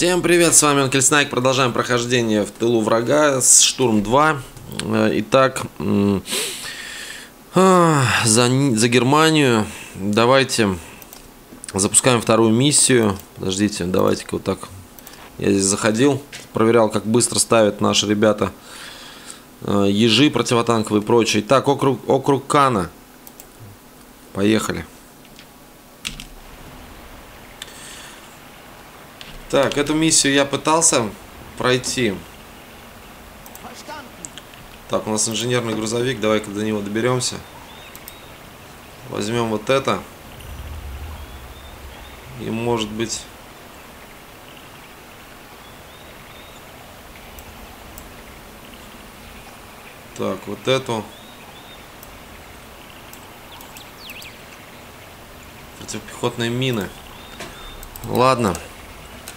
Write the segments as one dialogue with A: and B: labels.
A: Всем привет, с вами Анкель Снайк. Продолжаем прохождение в тылу врага с Штурм 2. Э, итак, а, за, за Германию давайте запускаем вторую миссию. Подождите, давайте-ка вот так. Я здесь заходил, проверял, как быстро ставят наши ребята э, ежи противотанковые и прочее. Итак, округ, округ Кана. Поехали. Так, эту миссию я пытался пройти. Так, у нас инженерный грузовик. Давай-ка до него доберемся. Возьмем вот это. И может быть... Так, вот эту. Противопехотные мины. Ладно.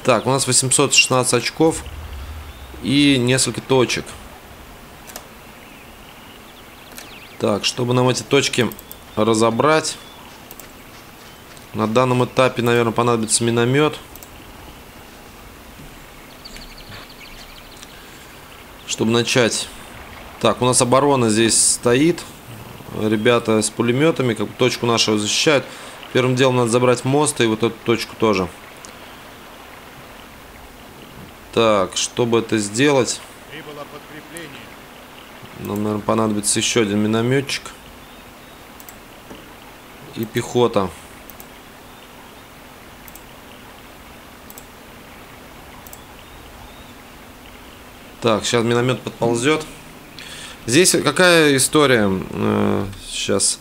A: Так, у нас 816 очков и несколько точек. Так, чтобы нам эти точки разобрать, на данном этапе, наверное, понадобится миномет. Чтобы начать. Так, у нас оборона здесь стоит. Ребята с пулеметами, как точку нашу защищают. Первым делом надо забрать мост и вот эту точку тоже. Так, чтобы это сделать, нам, наверное, понадобится еще один минометчик и пехота. Так, сейчас миномет подползет. Здесь какая история? Э, сейчас.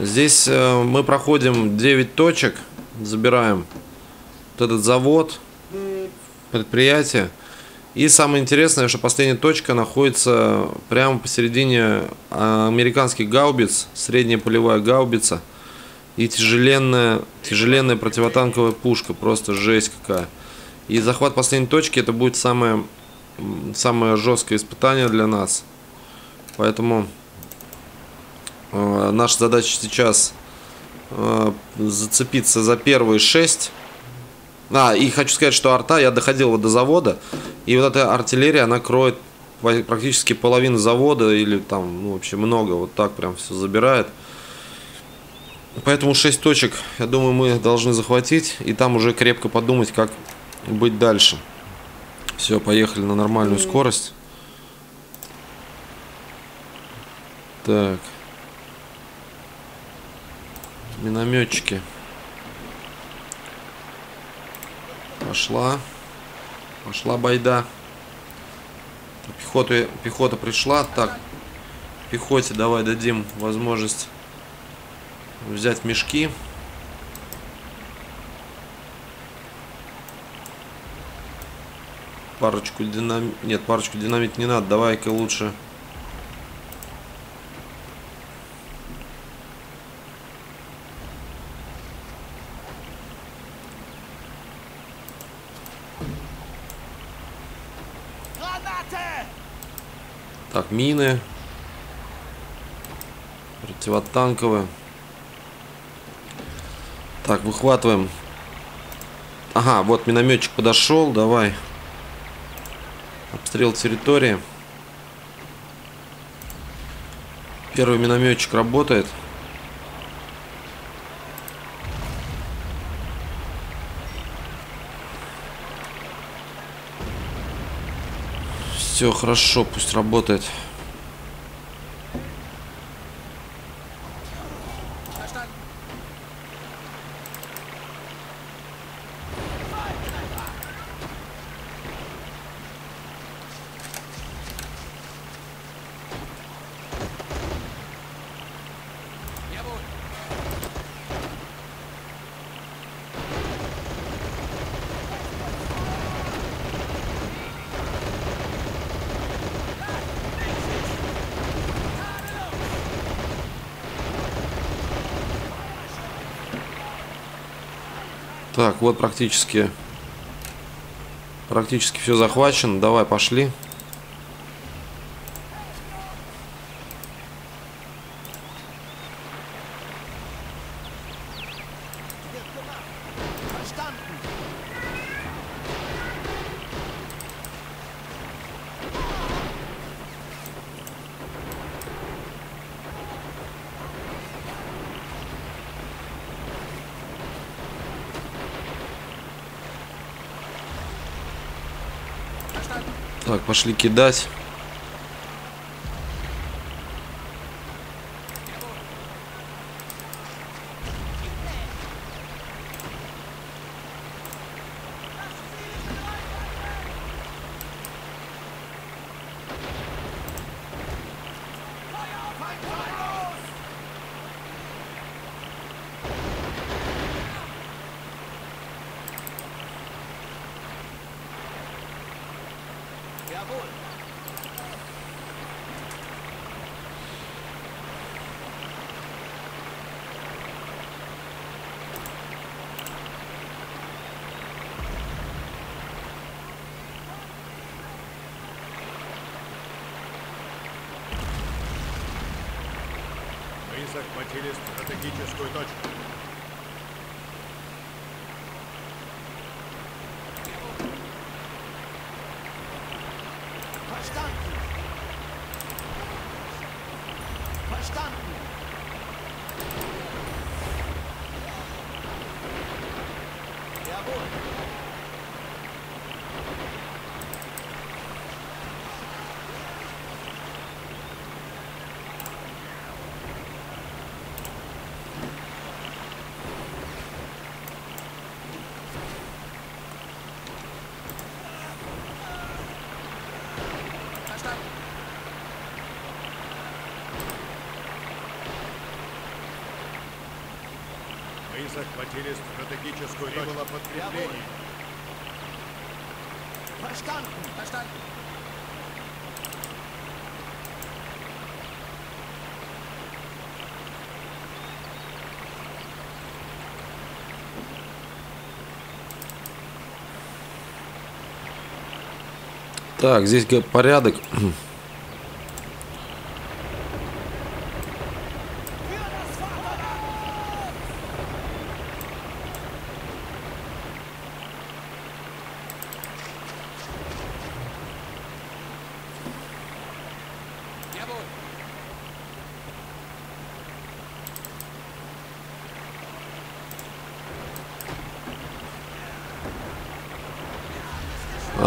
A: Здесь э, мы проходим 9 точек, забираем вот этот завод, предприятие. И самое интересное, что последняя точка находится прямо посередине американских гаубиц, средняя полевая гаубица и тяжеленная, тяжеленная противотанковая пушка, просто жесть какая. И захват последней точки это будет самое, самое жесткое испытание для нас. Поэтому наша задача сейчас э, зацепиться за первые шесть. А, и хочу сказать, что арта, я доходил вот до завода, и вот эта артиллерия, она кроет практически половину завода, или там, ну, вообще много, вот так прям все забирает. Поэтому 6 точек, я думаю, мы должны захватить, и там уже крепко подумать, как быть дальше. Все, поехали на нормальную скорость. Так минометчики. Пошла. Пошла байда. Пехота, пехота пришла. Так, пехоте давай дадим возможность взять мешки. Парочку динамит... Нет, парочку динамит не надо. Давай-ка лучше Так, мины. Противотанковые. Так, выхватываем. Ага, вот минометчик подошел. Давай. Обстрел территории. Первый минометчик работает. Все хорошо, пусть работает. Так, вот практически практически все захвачено. Давай, пошли. Так, пошли кидать.
B: Jawohl.
C: Мы захватили стратегическую точку.
B: Verstanden. Verstanden. Jawohl. Verstanden.
C: Мы захватили стратегическую точку. Прибыло подкрепление.
B: Verstanden. Verstanden.
A: Так, здесь порядок.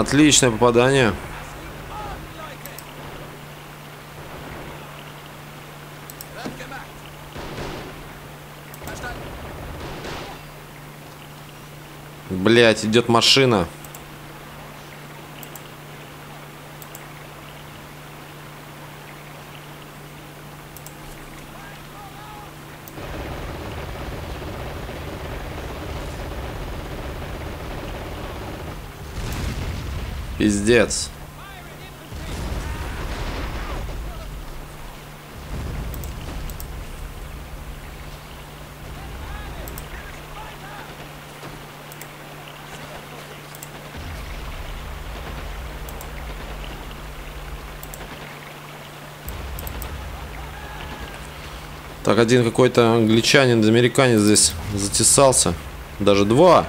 A: Отличное попадание. Блять, идет машина. Пиздец. Так, один какой-то англичанин, американец здесь затесался. Даже два.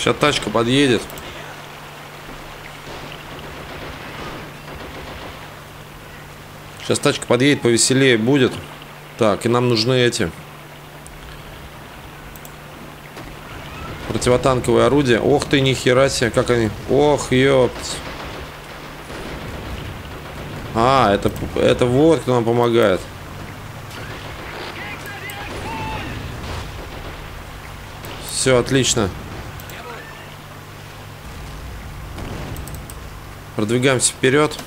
A: Сейчас тачка подъедет. Сейчас тачка подъедет, повеселее будет. Так, и нам нужны эти. Противотанковые орудия. Ох ты, нихера себе, как они. Ох, ёпть. А, это, это вот кто нам помогает. Все, отлично. Продвигаемся вперед.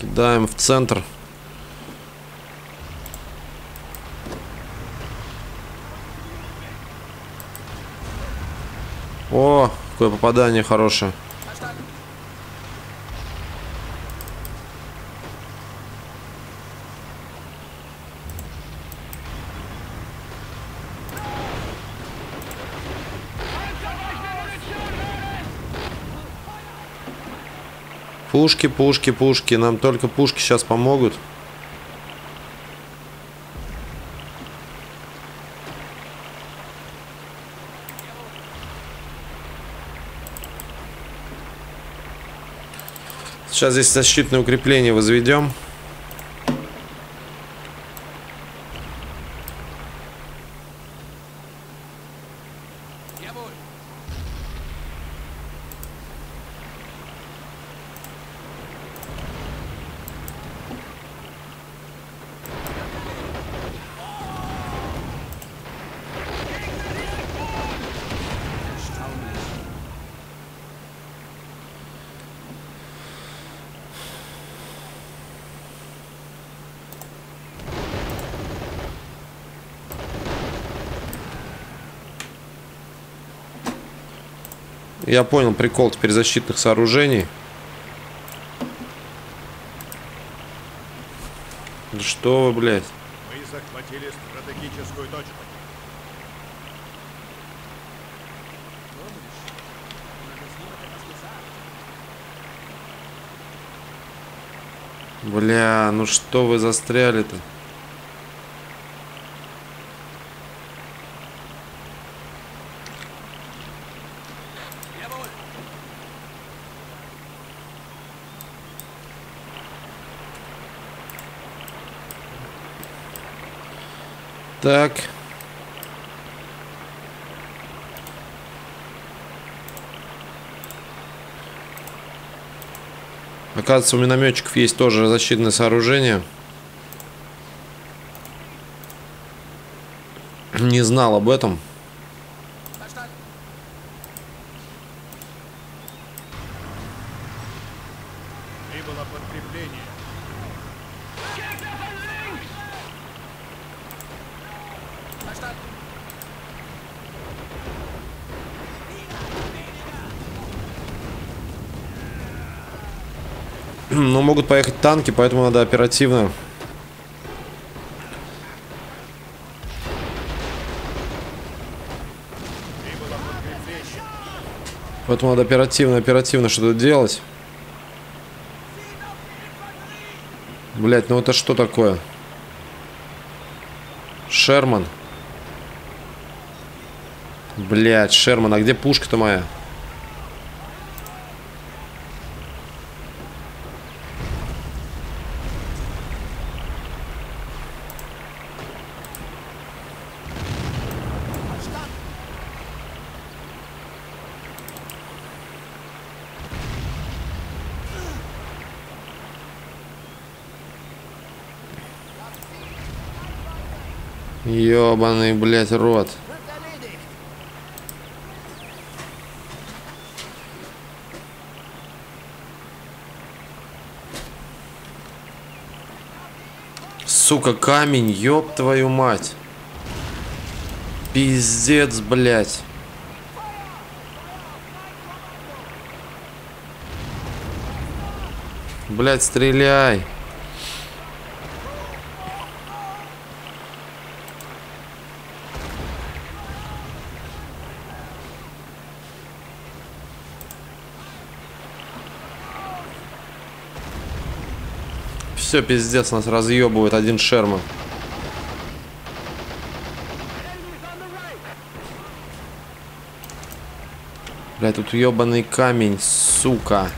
A: Кидаем в центр. О, какое попадание хорошее. Пушки, пушки, пушки. Нам только пушки сейчас помогут. Сейчас здесь защитное укрепление возведем. Я понял прикол теперь защитных сооружений. Да что вы, блядь?
C: Мы захватили стратегическую точку.
A: Бля, ну что вы застряли-то? Так. Оказывается, у минометчиков есть тоже защитное сооружение. Не знал об этом.
B: Verstanden.
C: Прибыло подкрепление.
B: Verstanden.
A: Но могут поехать танки, поэтому надо оперативно. Поэтому надо оперативно, оперативно что-то делать. Блять, ну это что такое? Шерман. Блять, Шерман, а где пушка-то моя? Ёбаный, блять, рот. Сука, камень, ёб твою мать. Пиздец, блядь. Блядь, стреляй. Все, пиздец, нас разъебывает один Шерман. Бля, тут ебаный камень, сука.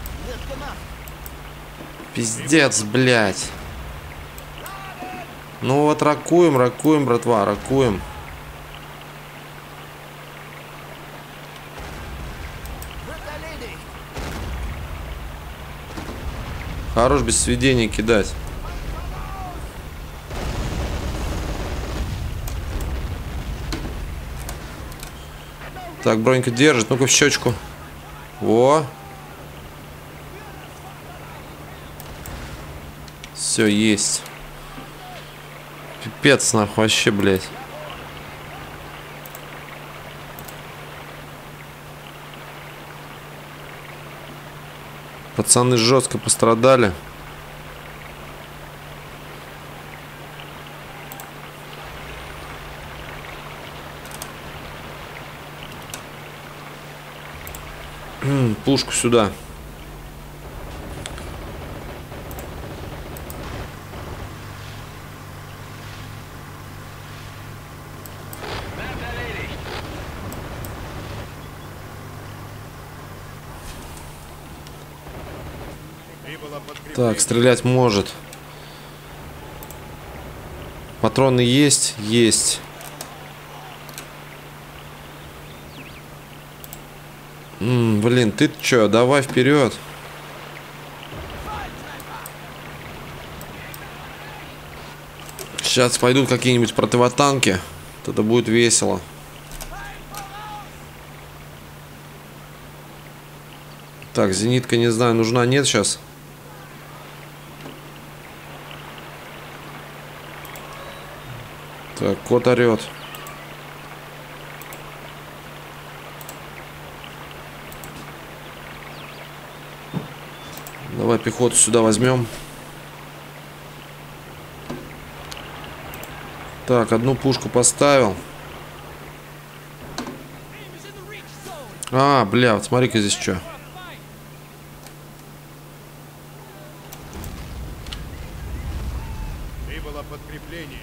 A: Пиздец, блядь. Ну вот ракуем, ракуем, братва, ракуем. Хорош без сведений кидать. Так, бронька держит. Ну-ка в щечку. Во. Все, есть. Пипец, нахуй, вообще, блядь. Пацаны жестко пострадали. Пушку сюда.
C: Прибыло подкрепление.
A: Так, стрелять может. Патроны есть? Есть. М, блин, ты чё, давай вперед. Сейчас пойдут какие-нибудь противотанки. Вот Это будет весело. Так, зенитка, не знаю, нужна, нет сейчас. Так, кот орет. Давай пехоту сюда возьмем. Так, одну пушку поставил. А, бля, вот смотри-ка здесь что.
C: Прибыло подкрепление.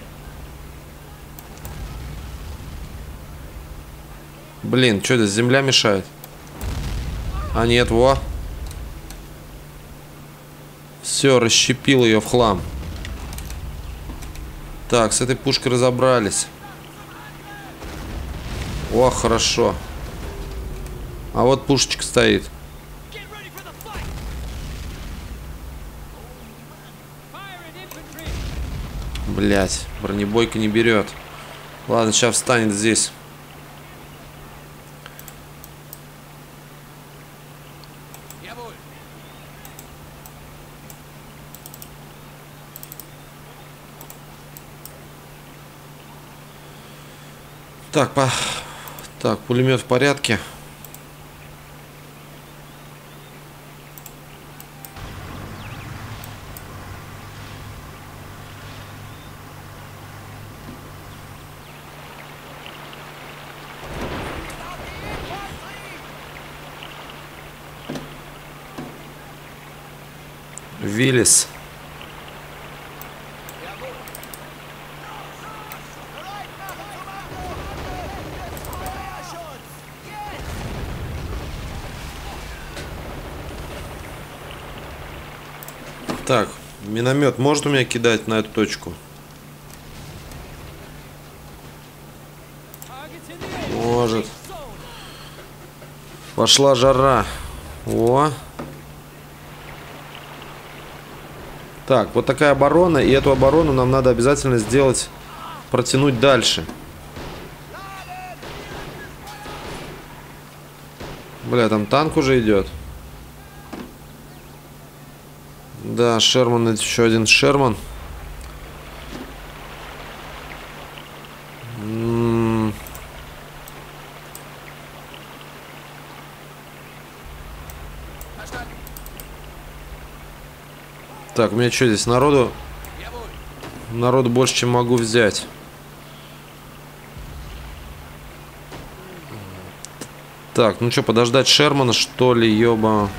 A: Блин, что здесь земля мешает? А нет, во. Все, расщепил ее в хлам. Так, с этой пушкой разобрались. О, хорошо. А вот пушечка стоит. Блять, бронебойка не берет. Ладно, сейчас встанет здесь. Так, по... так, пулемет в порядке. Виллис. Так, миномет может у меня кидать на эту точку? Может. Пошла жара. О. Так, вот такая оборона. И эту оборону нам надо обязательно сделать, протянуть дальше. Бля, там танк уже идет. Шерман, это еще один Шерман. Так, у меня что здесь народу? Народу больше, чем могу взять. Так, ну что, подождать Шермана, что ли, ёба?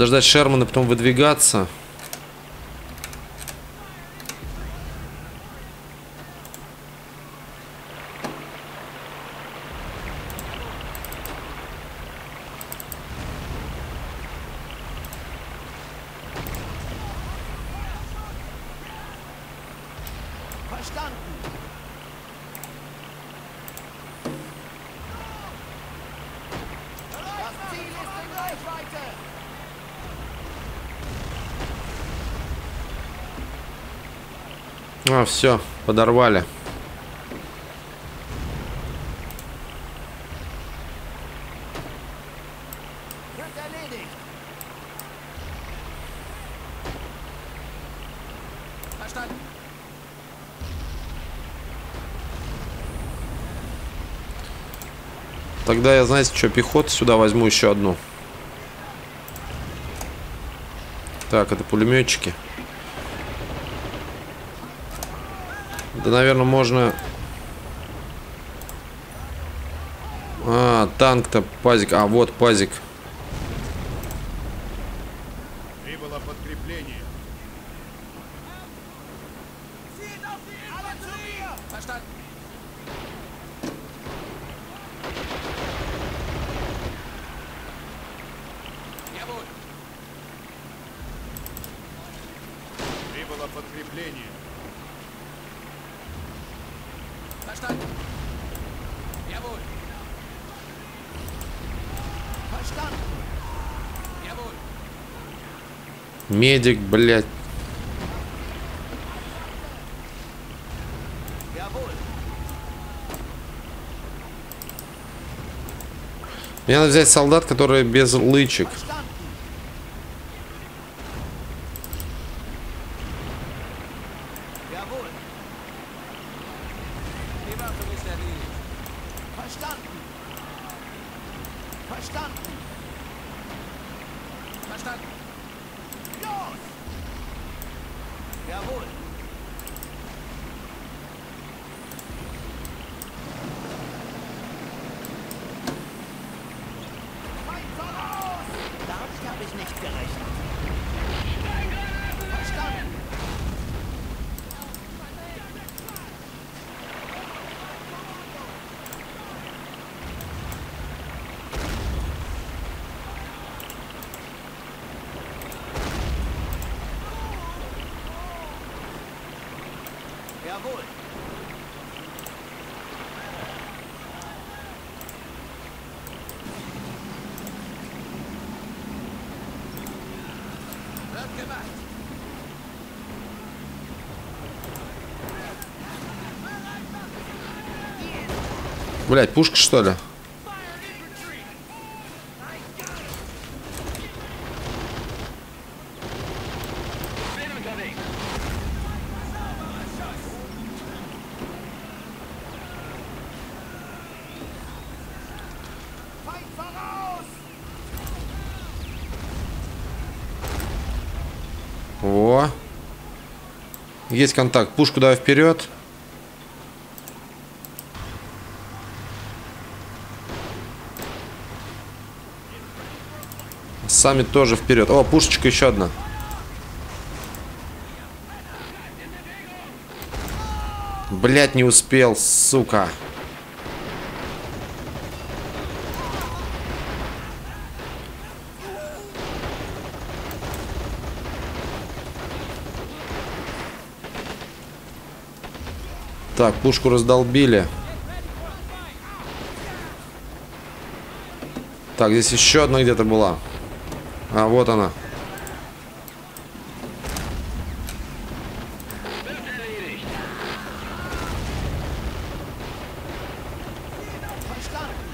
A: Подождать Шермана, потом выдвигаться.
B: Verstanden! Das Ziel ist in Reichweite!
A: Все, подорвали. Тогда я, знаете, что, пехоту сюда возьму еще одну. Так, это пулеметчики. Да, наверное, можно... А, танк-то, пазик. А, вот пазик.
C: Прибыло подкрепление.
B: Verstanden!
C: подкрепление.
B: Verstanden. Jawohl. Verstanden. Jawohl.
A: Медик, блядь. Мне надо взять солдат, которые без лычек. Блядь, пушка что ли? Во. Есть контакт. Пушку давай вперед. Сами тоже вперед. О, пушечка еще одна. Блять, не успел, сука. Так, пушку раздолбили. Так, здесь еще одна где-то была. А, вот она.
B: Verstanden.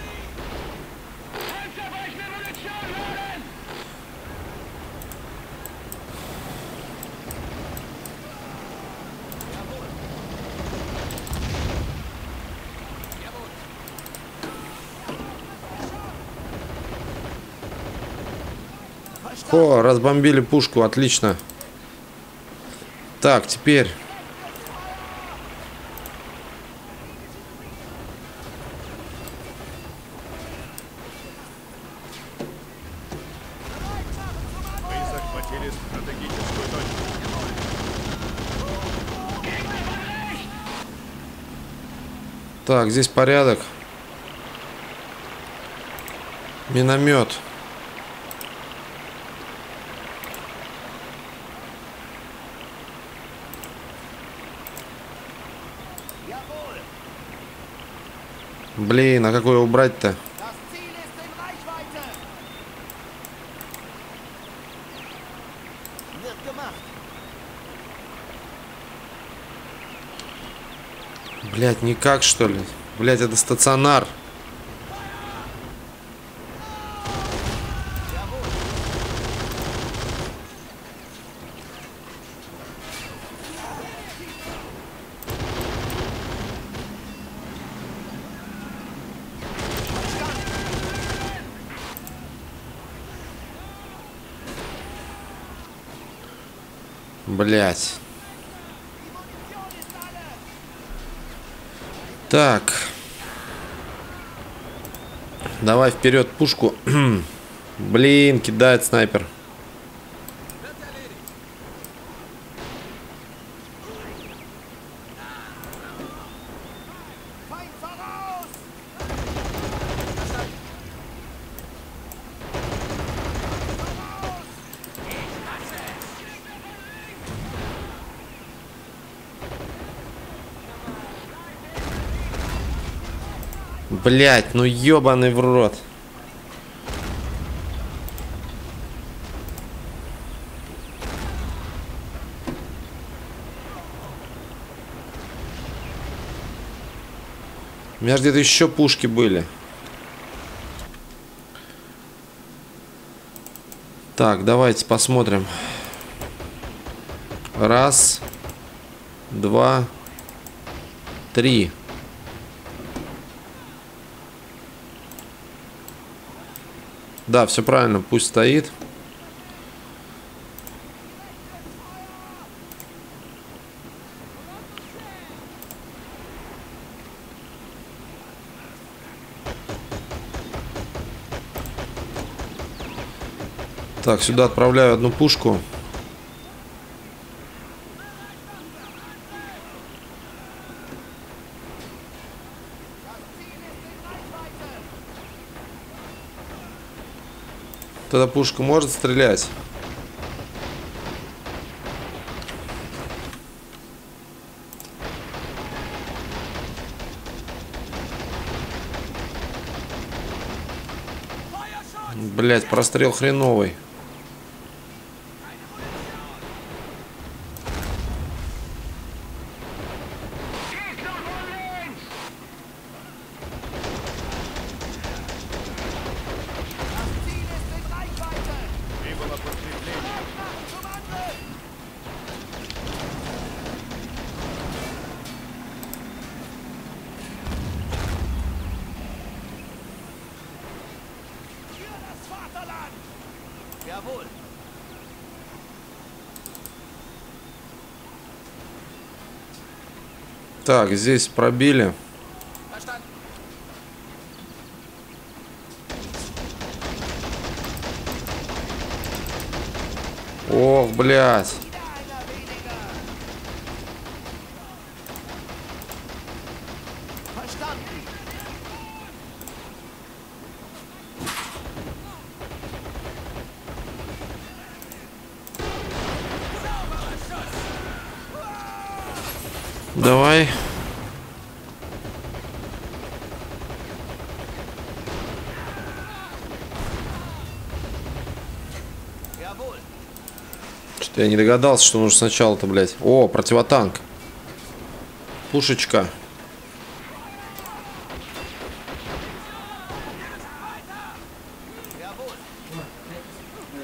A: О, разбомбили пушку, отлично. Так, теперь. Так, здесь порядок. Миномет. Блин, а какое убрать-то? Блять, никак что ли? Блять, это стационар. Блять. Так. Давай вперед пушку. Блин, кидает снайпер. Блять, ну ебаный в рот. У меня где-то еще пушки были. Так, давайте посмотрим. Раз, два, три. Да, все правильно, пусть стоит. Так, сюда отправляю одну пушку. Эта пушка может стрелять. Блять, прострел хреновый. Так, здесь пробили. Ох, блядь. Я не догадался, что нужно сначала-то, блядь. О, противотанк. Пушечка.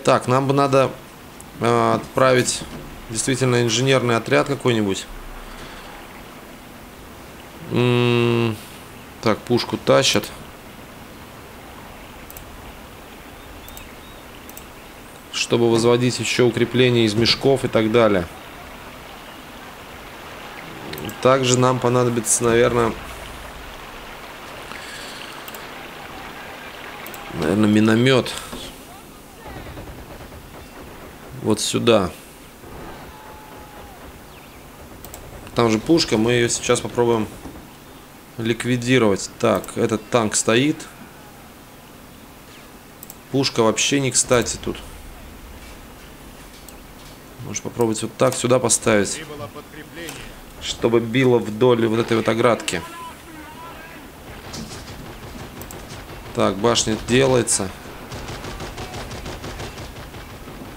A: Так, нам бы надо э, отправить действительно инженерный отряд какой-нибудь. Так, пушку тащат. Чтобы возводить еще укрепления из мешков и так далее. Также нам понадобится, наверное, наверное, миномет. Вот сюда. Там же пушка, мы ее сейчас попробуем ликвидировать. Так, этот танк стоит. Пушка вообще не кстати тут. Может попробовать вот так сюда поставить, чтобы било вдоль вот этой вот оградки. Так, башня делается.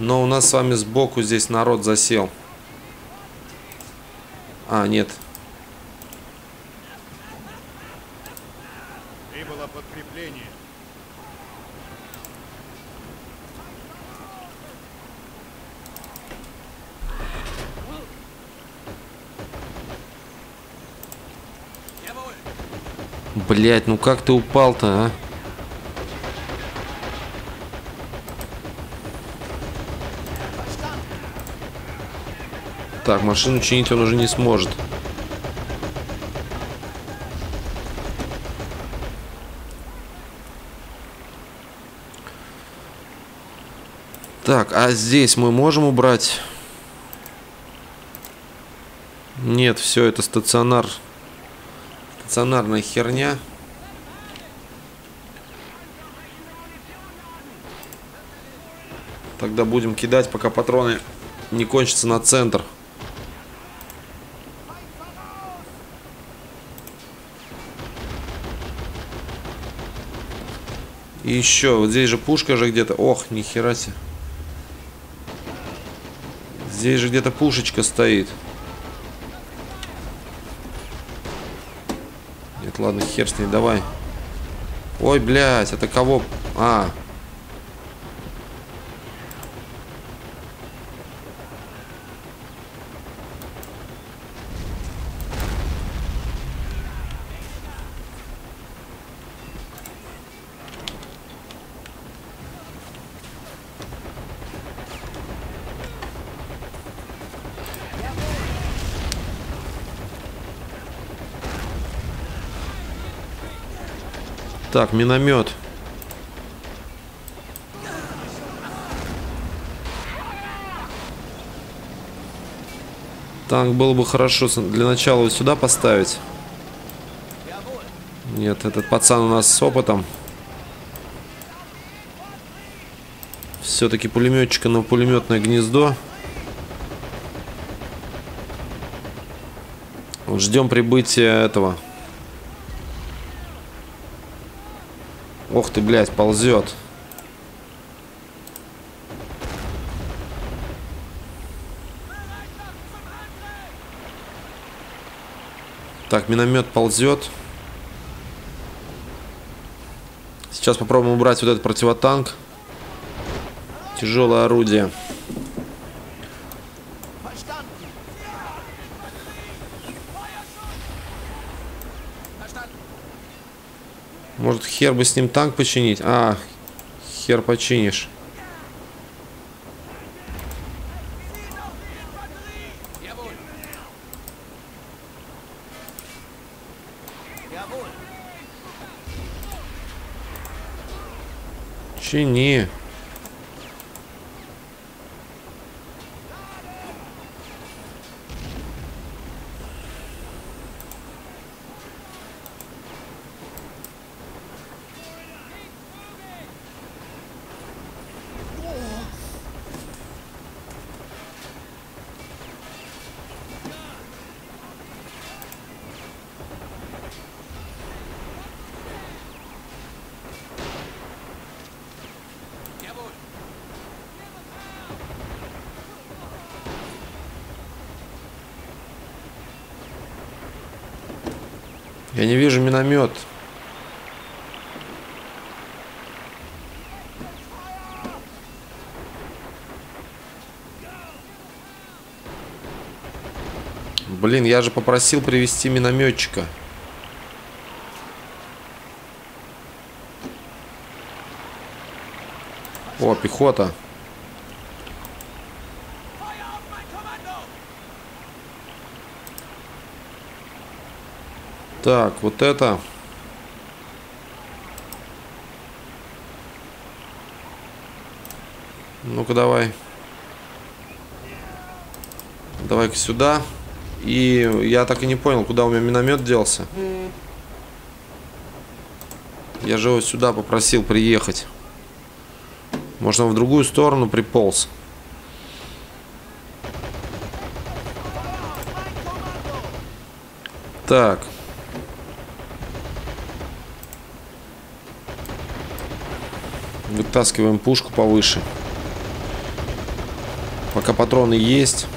A: Но у нас с вами сбоку здесь народ засел. А, нет.
C: Прибыло подкрепление.
A: Блять, ну как ты упал-то, а? Так, машину чинить он уже не сможет. Так, а здесь мы можем убрать? Нет, все, это стационар. Стационарная херня. Тогда будем кидать, пока патроны не кончатся на центр. И еще, вот здесь же пушка же где-то. Ох, нихера себе. Здесь же где-то пушечка стоит. Ладно, хер с ней, давай. Ой, блядь, это кого? А. Так, миномет. Танк было бы хорошо для начала вот сюда поставить. Нет, этот пацан у нас с опытом. Все-таки пулеметчика на пулеметное гнездо. Вот ждем прибытия этого. Ох ты, блядь, ползет. Так, миномет ползет. Сейчас попробуем убрать вот этот противотанк. Тяжелое орудие. Может, хер бы с ним танк починить? А, хер починишь. Чини.
B: Jawohl.
A: Я не вижу миномет. Блин, я же попросил привести минометчика. О, пехота. Так, вот это. Ну-ка давай. Давай-ка сюда. И я так и не понял, куда у меня миномет делся. Я же его сюда попросил приехать. Может, он в другую сторону приполз. Так. Вытаскиваем пушку повыше. Пока патроны есть.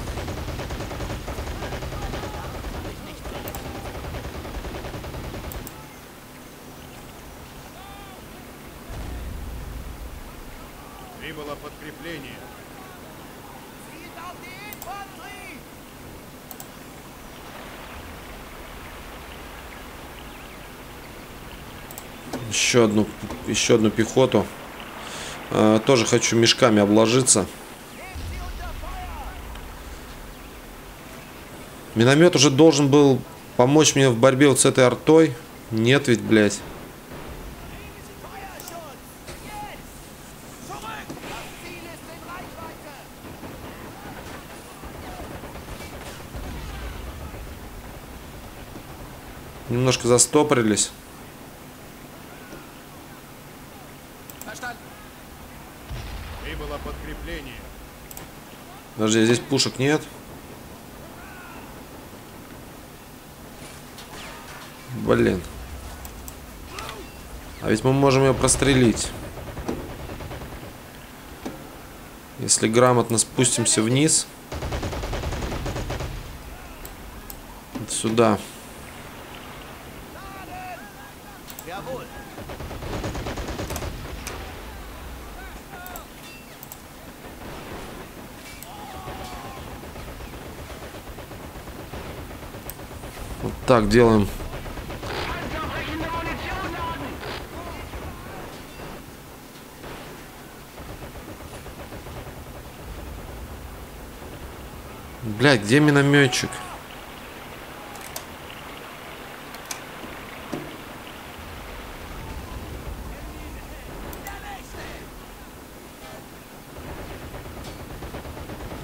A: Еще одну, еще одну пехоту. А, тоже хочу мешками обложиться. Миномет уже должен был помочь мне в борьбе вот с этой артой. Нет ведь, блядь.
B: Feuerschutz. Jetzt.
A: Подожди, здесь пушек нет. Блин. А ведь мы можем ее прострелить. Если грамотно спустимся вниз. Сюда. Сюда. Так делаем. Блядь, где минометчик?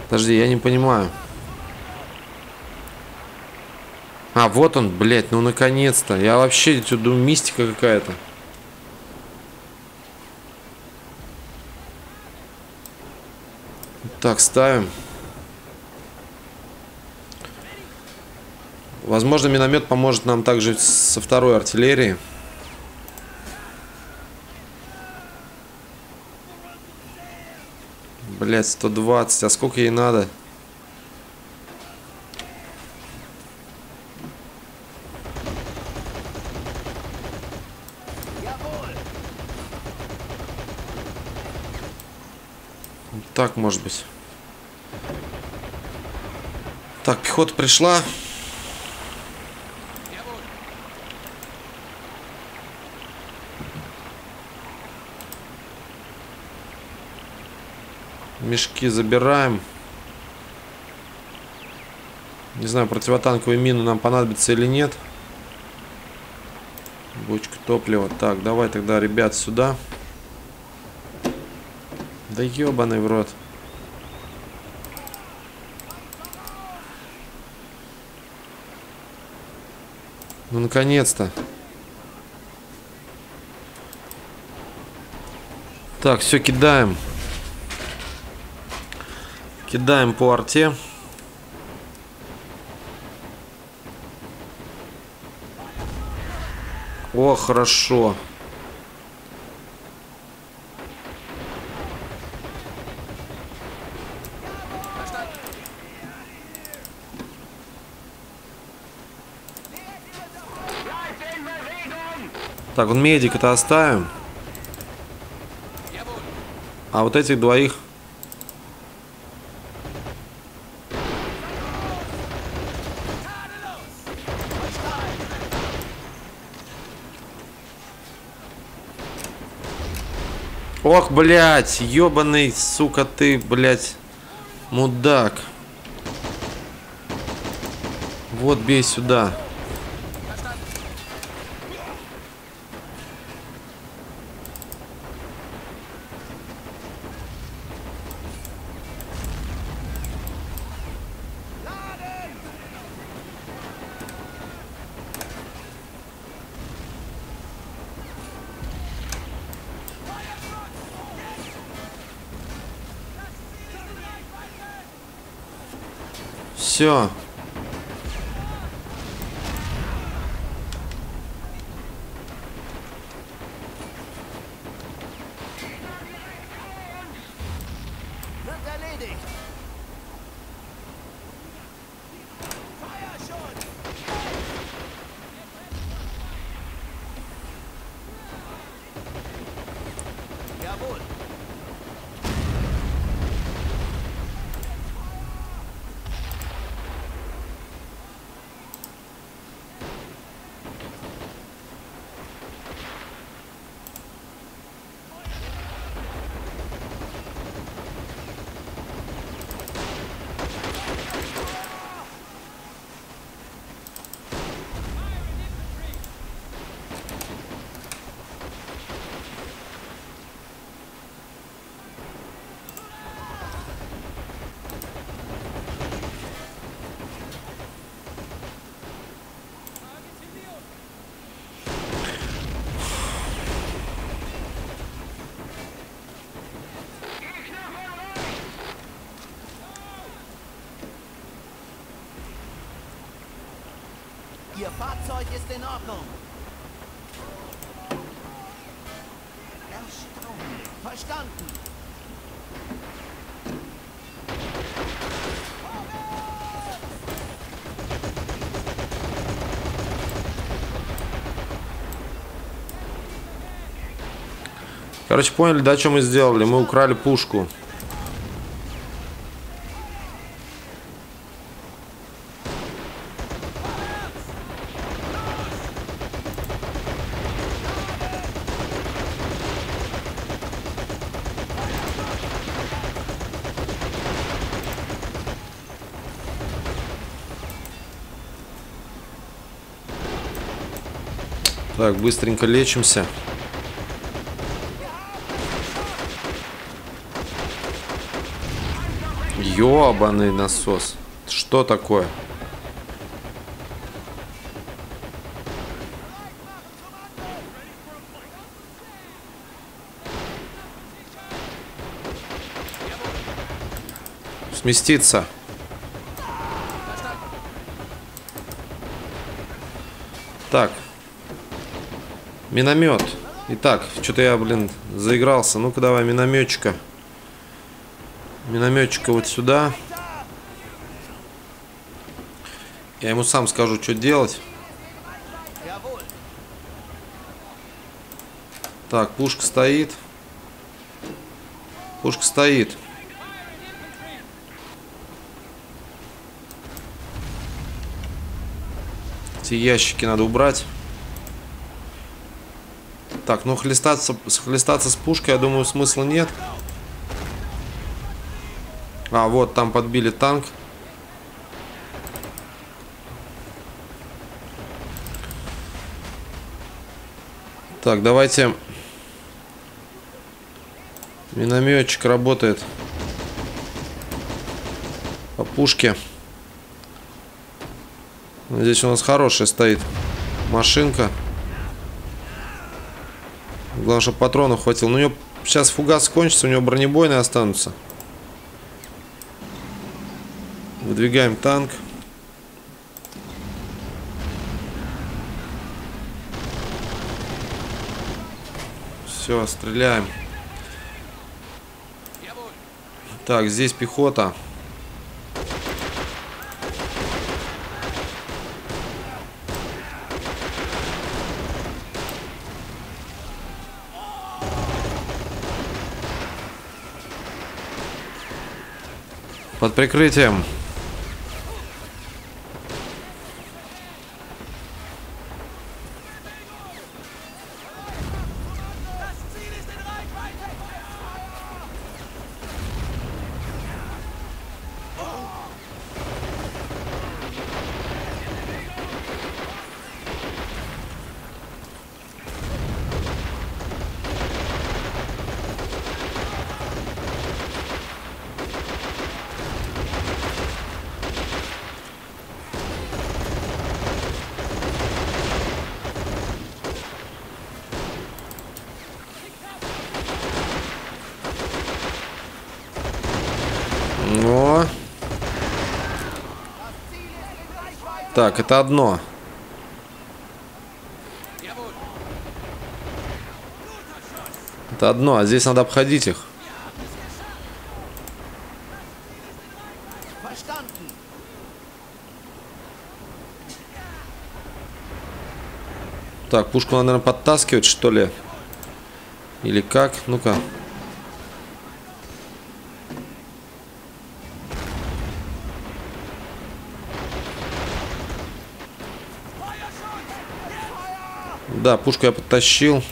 A: Подожди, я не понимаю. А, вот он, блядь, ну наконец-то. Я вообще думаю, мистика какая-то. Так, ставим. Возможно, миномет поможет нам также со второй артиллерии. Блять, 120. А сколько ей надо? Так, может быть. Так, пехота пришла. Мешки забираем. Не знаю, противотанковые мины нам понадобятся или нет. Бочка топлива. Так, давай тогда, ребят, сюда. Да ебаный в рот. Ну, наконец-то. Так, все, кидаем. Кидаем по арте. О, хорошо. Так, вот медика-то оставим. А вот этих двоих... Ох, блядь, ёбаный, сука, ты, блядь, мудак. Вот, бей сюда. Все.
B: Zeug ist in Ordnung. Erstrom. Verstanden.
A: Короче, поняли, да, что мы сделали? Мы украли пушку. Так, быстренько лечимся. Ёбаный насос. Что такое? Сместиться. Так. Миномет. Итак, что-то я, блин, заигрался. Ну-ка давай, минометчика. Минометчика вот сюда. Я ему сам скажу, что делать. Так, пушка стоит. Пушка стоит. Эти ящики надо убрать. Так, ну хлестаться, хлестаться с пушкой, я думаю, смысла нет. А, вот там подбили танк. Так, давайте... Минометчик работает. По пушке. Здесь у нас хорошая стоит машинка. Главное, чтобы патронов хватило. Ну, у него сейчас фугас кончится, у него бронебойные останутся. Выдвигаем танк. Все, стреляем. Так, здесь пехота. Прикрытием. Так, это одно. Это одно, а здесь надо обходить их. Так, пушку надо, наверное, подтаскивать, что ли? Или как? Ну-ка. Да, пушку я подтащил.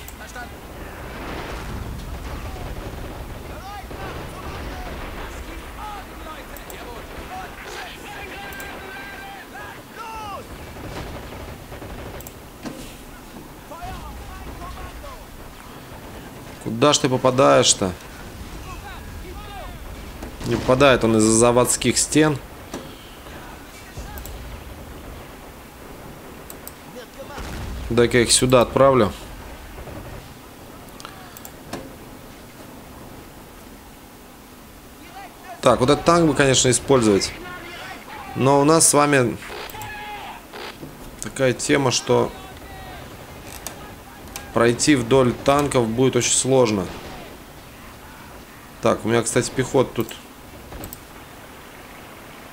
A: Куда ж ты попадаешь-то? Не попадает он из-за заводских стен. Дай-ка я их сюда отправлю. Так, вот этот танк бы, конечно, использовать. Но у нас с вами такая тема, что пройти вдоль танков будет очень сложно. Так, у меня, кстати, пехота тут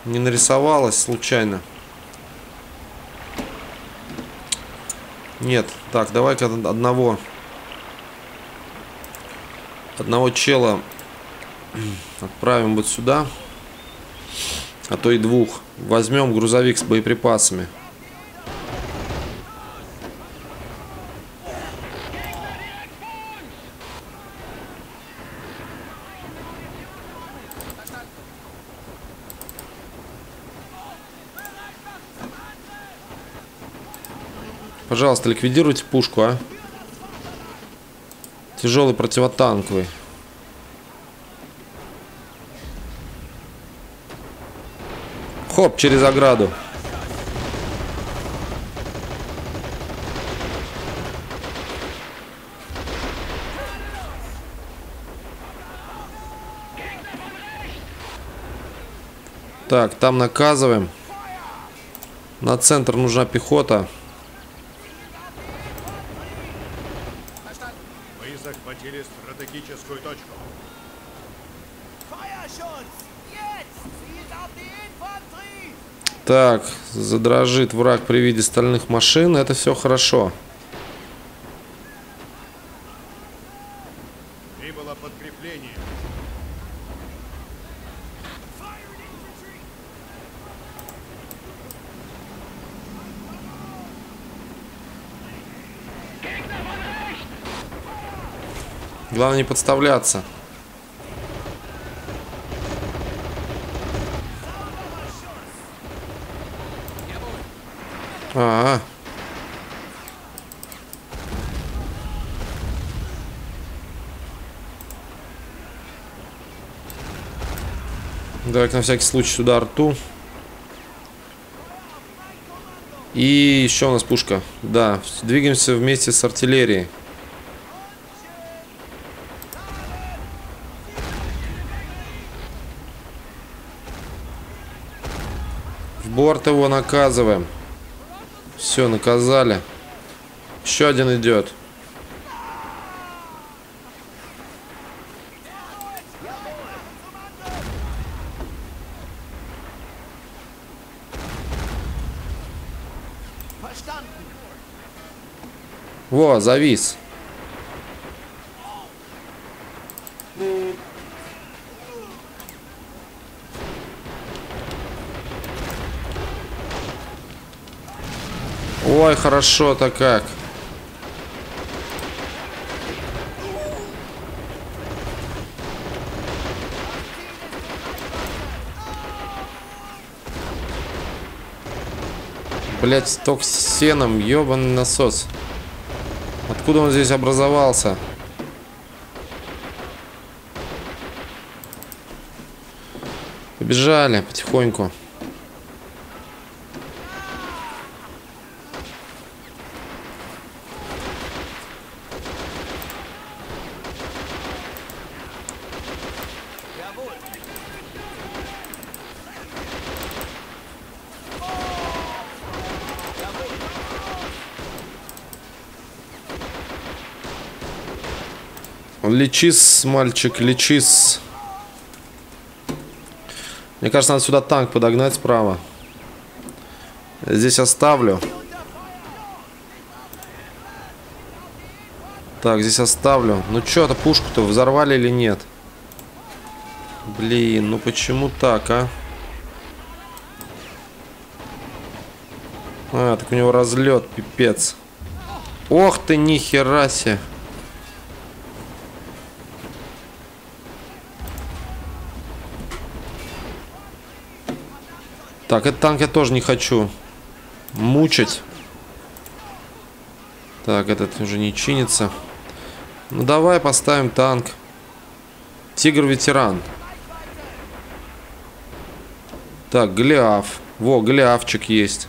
A: не нарисовалась случайно. Нет. Так, давай-ка одного Одного чела отправим вот сюда. А то и двух. Возьмем грузовик с боеприпасами. Пожалуйста, ликвидируйте пушку, а. Тяжелый противотанковый. Хоп, через ограду. Так, там наказываем. На центр нужна пехота.
C: Мы захватили стратегическую точку.
A: Так, задрожит враг при виде стальных машин. Это все хорошо.
C: Прибыло подкрепление.
A: Главное не подставляться. А, -а. Давай на всякий случай сюда арту. И еще у нас пушка. Да, двигаемся вместе с артиллерией. Борт его наказываем. Все, наказали. Еще один идет. Во, завис. Ой, хорошо-то как. Блять, сток с сеном, ебаный насос. Откуда он здесь образовался? Побежали потихоньку. Лечис, мальчик, лечис. Мне кажется, надо сюда танк подогнать справа. Здесь оставлю. Так, здесь оставлю. Ну что, это пушку-то взорвали или нет? Блин, ну почему так, а? А, так у него разлет, пипец. Ох ты, нихера себе. Так, этот танк я тоже не хочу мучить. Так, этот уже не чинится. Ну давай поставим танк. Тигр-ветеран. Так, Голиаф. Во, Голиафчик есть.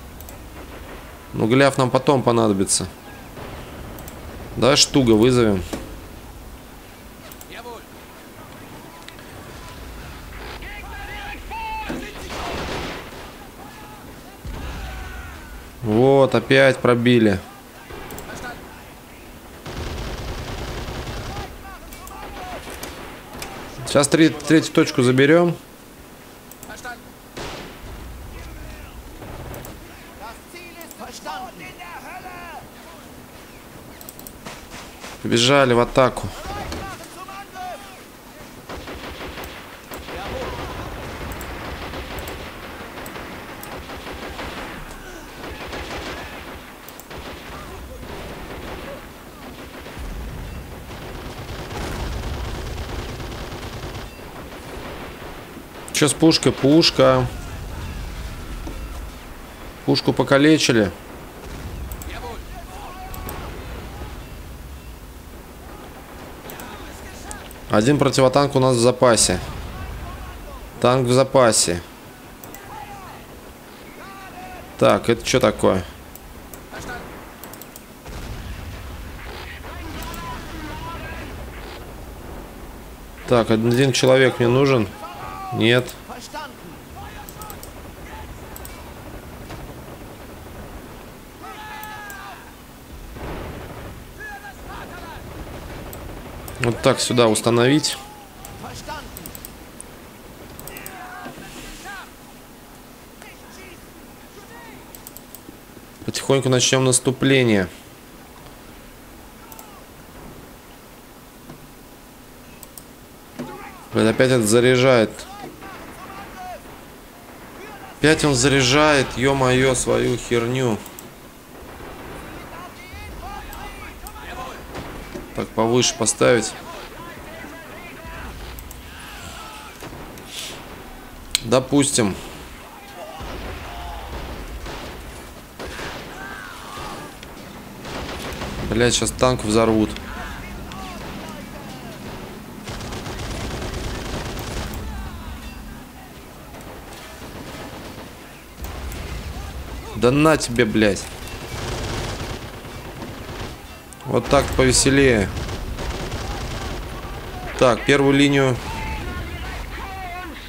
A: Ну, Голиаф нам потом понадобится. Давай Штуга вызовем. Опять пробили. Сейчас три, третью точку заберем.
B: Verstanden! Das Ziel ist verstanden! in der Hölle!
A: Побежали в атаку.
B: Bereit machen zum Angriff!
A: С пушкой? Пушка. Пушку покалечили. Один противотанк у нас в запасе. Танк в запасе. Так, это что такое? Так, один человек мне нужен. Нет. Вот так сюда установить. Потихоньку начнем наступление. Блин, опять это заряжает. Опять он заряжает, ё-моё, свою херню. Так, повыше поставить. Допустим. Блять, сейчас танк взорвут. Да на тебе, блядь. Вот так повеселее. Так, первую линию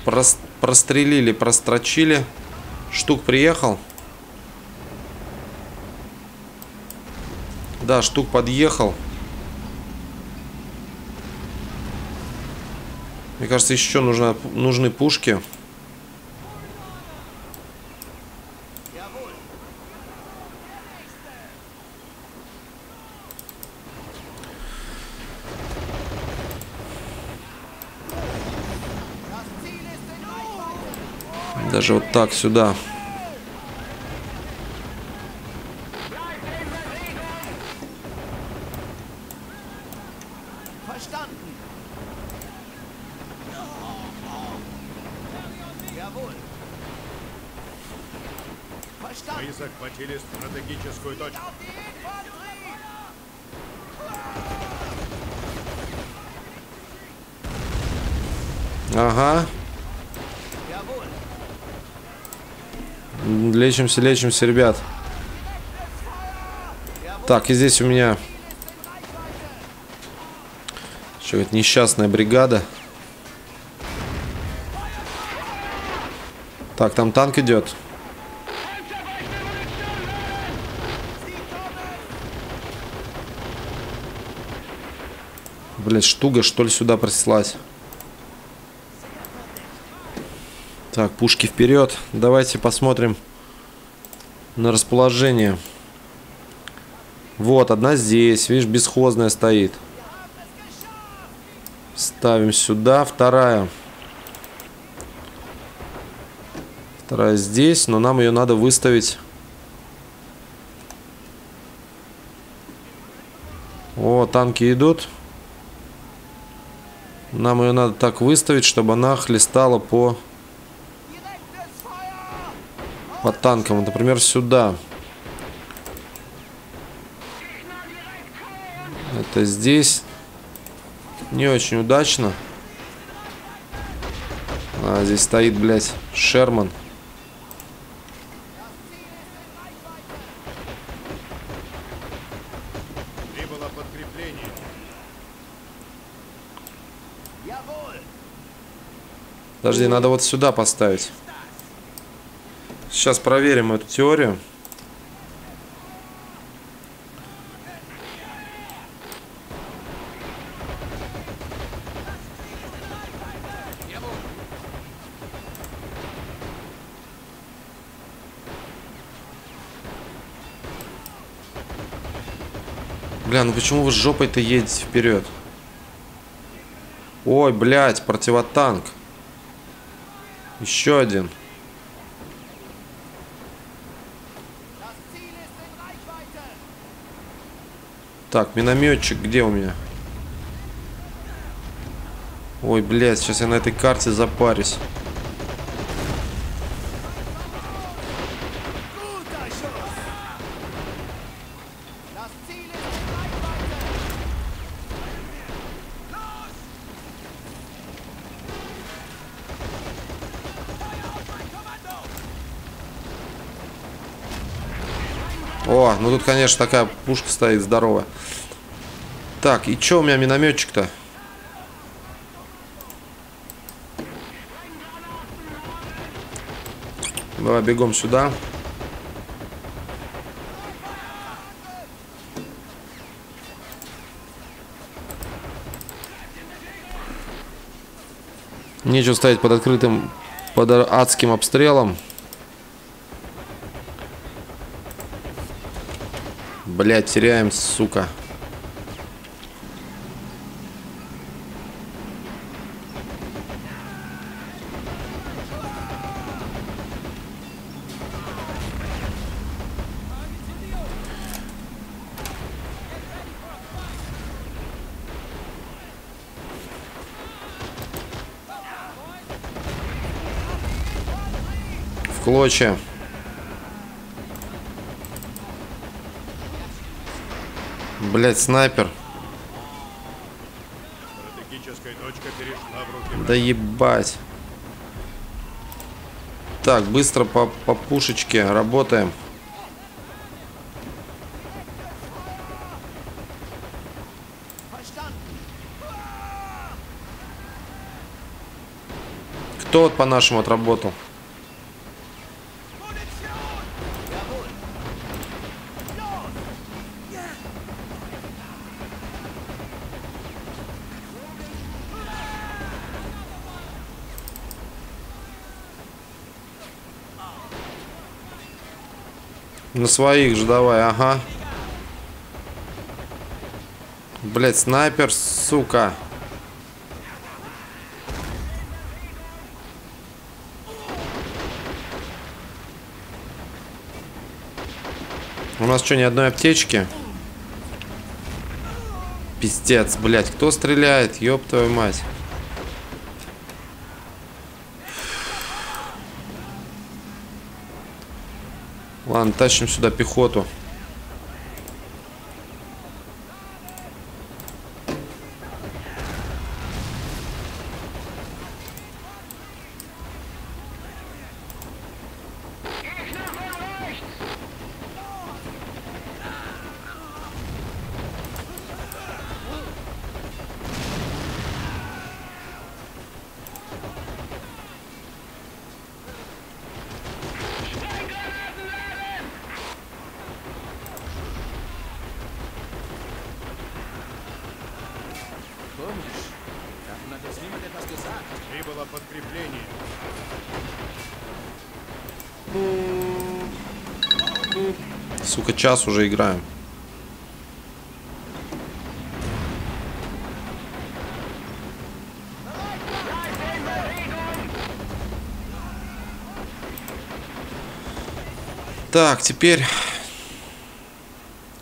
A: прос- прострелили, прострочили. Штук приехал. Да, штук подъехал. Мне кажется, еще нужно, нужны пушки.
B: Das
A: Даже вот так сюда.
C: Мы захватили стратегическую точку.
A: Ага.
B: Jawohl.
A: М, Лечимся, лечимся, ребят. Так, и здесь у меня... Что это несчастная бригада. Так, там танк идет. Блять, штуга, что ли, сюда прислать? Так, пушки вперед. Давайте посмотрим на расположение. Вот, одна здесь. Видишь, бесхозная стоит. Ставим сюда. Вторая. Вторая здесь, но нам ее надо выставить. О, танки идут. Нам ее надо так выставить, чтобы она хлестала по! По танкам, например, сюда. Это здесь не очень удачно. А, здесь стоит, блядь, Шерман. Подожди, надо вот сюда поставить. Сейчас проверим эту теорию. Бля, ну почему вы жопой-то едете вперед? Ой, блядь, противотанк. Еще один.
B: Das Ziel ist in Reichweite!
A: Так, минометчик где у меня? Ой, блядь, сейчас я на этой карте запарюсь. Тут, конечно, такая пушка стоит здоровая. Так, и чё у меня минометчик-то? Давай бегом сюда. Нечего стоять под открытым, под адским обстрелом. Блять, теряем, сука. В клочья. Блять, снайпер.
C: Стратегическая точка перешла в руки
A: Да ебать. Так, быстро по, по пушечке работаем. Кто вот по-нашему отработал? На своих же давай, ага. Блять, снайпер, сука. У нас что, ни одной аптечки? Пиздец, блять, кто стреляет? Ёб твою мать. Ладно, тащим сюда пехоту.
D: Davon hat jetzt niemand etwas gesagt.
C: Прибыло подкрепление.
A: Сука, час уже играем. Так, теперь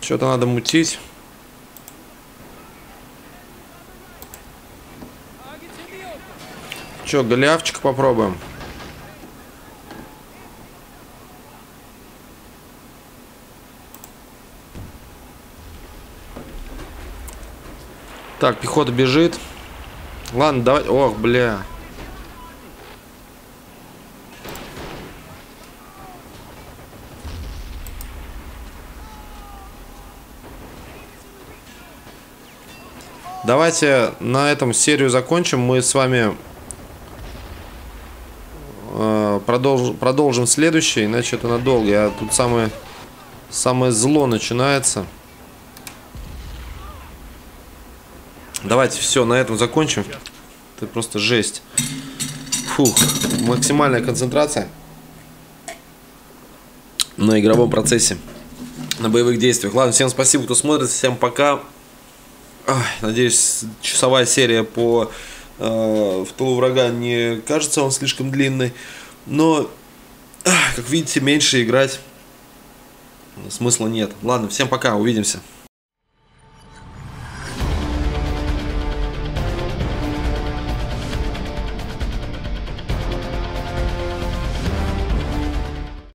A: что-то надо мутить. Че, голиафчик попробуем? Так, пехота бежит. Ладно, давай. Ох, бля. Давайте на этом серию закончим. Мы с вами э, продолж- продолжим следующий, иначе это надолго. Я тут самое, самое зло начинается. Давайте все, на этом закончим. Это просто жесть. Фух, максимальная концентрация на игровом процессе, на боевых действиях. Ладно, всем спасибо, кто смотрит, всем пока. Надеюсь, часовая серия по э, в тылу врага не кажется он слишком длинной, но, как видите, меньше играть смысла нет. Ладно, всем пока, увидимся.